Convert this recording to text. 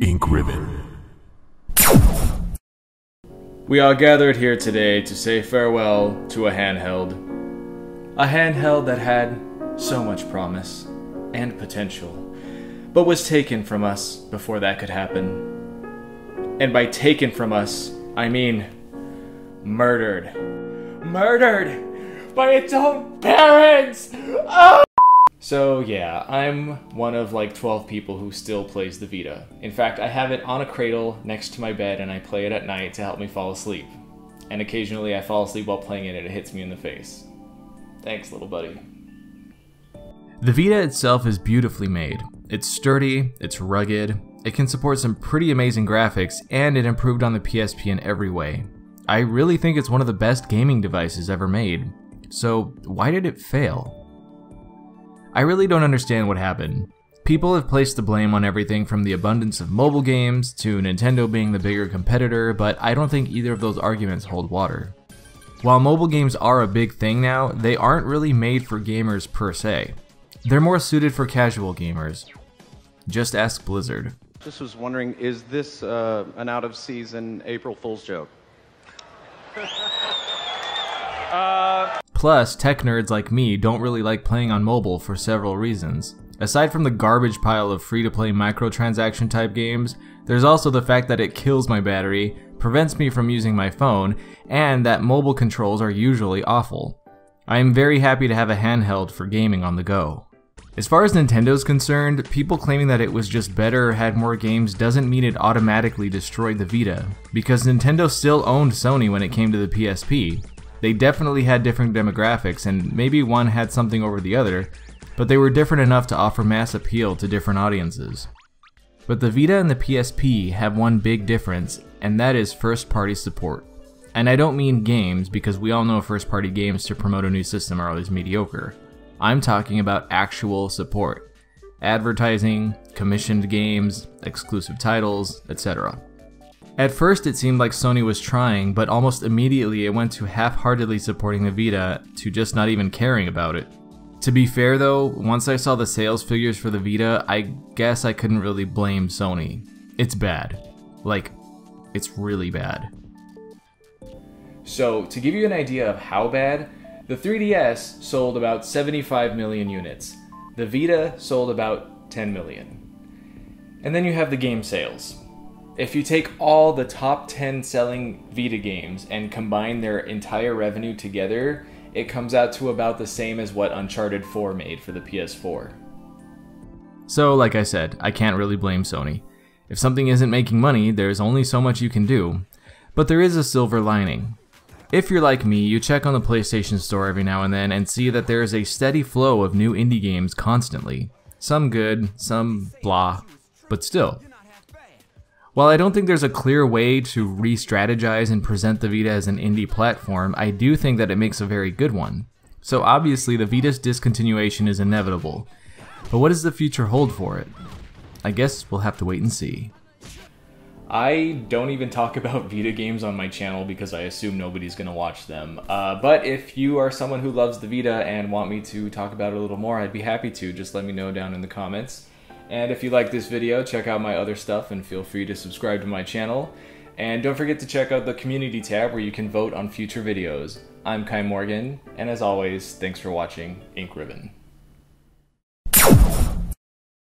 Ink Ribbon. We are gathered here today to say farewell to a handheld. A handheld that had so much promise and potential, but was taken from us before that could happen. And by taken from us, I mean murdered. Murdered by its own parents! Oh! So yeah, I'm one of like 12 people who still plays the Vita. In fact, I have it on a cradle next to my bed and I play it at night to help me fall asleep. And occasionally I fall asleep while playing it and it hits me in the face. Thanks, little buddy. The Vita itself is beautifully made. It's sturdy, it's rugged, it can support some pretty amazing graphics, and it improved on the PSP in every way. I really think it's one of the best gaming devices ever made. So, why did it fail? I really don't understand what happened. People have placed the blame on everything from the abundance of mobile games to Nintendo being the bigger competitor, but I don't think either of those arguments hold water. While mobile games are a big thing now, they aren't really made for gamers per se. They're more suited for casual gamers. Just ask Blizzard. Just was wondering, is this uh, an out of season April Fool's joke? Plus, tech nerds like me don't really like playing on mobile for several reasons. Aside from the garbage pile of free to play microtransaction type games, there's also the fact that it kills my battery, prevents me from using my phone, and that mobile controls are usually awful. I am very happy to have a handheld for gaming on the go. As far as Nintendo's concerned, people claiming that it was just better or had more games doesn't mean it automatically destroyed the Vita, because Nintendo still owned Sony when it came to the PSP. They definitely had different demographics, and maybe one had something over the other, but they were different enough to offer mass appeal to different audiences. But the Vita and the PSP have one big difference, and that is first party support. And I don't mean games, because we all know first party games to promote a new system are always mediocre. I'm talking about actual support advertising, commissioned games, exclusive titles, etc. At first, it seemed like Sony was trying, but almost immediately it went to half heartedly supporting the Vita to just not even caring about it. To be fair though, once I saw the sales figures for the Vita, I guess I couldn't really blame Sony. It's bad. Like, it's really bad. So, to give you an idea of how bad, the 3DS sold about 75 million units. The Vita sold about 10 million. And then you have the game sales. If you take all the top 10 selling Vita games and combine their entire revenue together, it comes out to about the same as what Uncharted 4 made for the PS4. So, like I said, I can't really blame Sony. If something isn't making money, there's only so much you can do. But there is a silver lining. If you're like me, you check on the PlayStation Store every now and then and see that there is a steady flow of new indie games constantly. Some good, some blah, but still. While I don't think there's a clear way to re strategize and present the Vita as an indie platform, I do think that it makes a very good one. So obviously, the Vita's discontinuation is inevitable. But what does the future hold for it? I guess we'll have to wait and see. I don't even talk about Vita games on my channel because I assume nobody's going to watch them. Uh, but if you are someone who loves the Vita and want me to talk about it a little more, I'd be happy to. Just let me know down in the comments. And if you like this video, check out my other stuff and feel free to subscribe to my channel. And don't forget to check out the community tab where you can vote on future videos. I'm Kai Morgan, and as always, thanks for watching Ink Ribbon.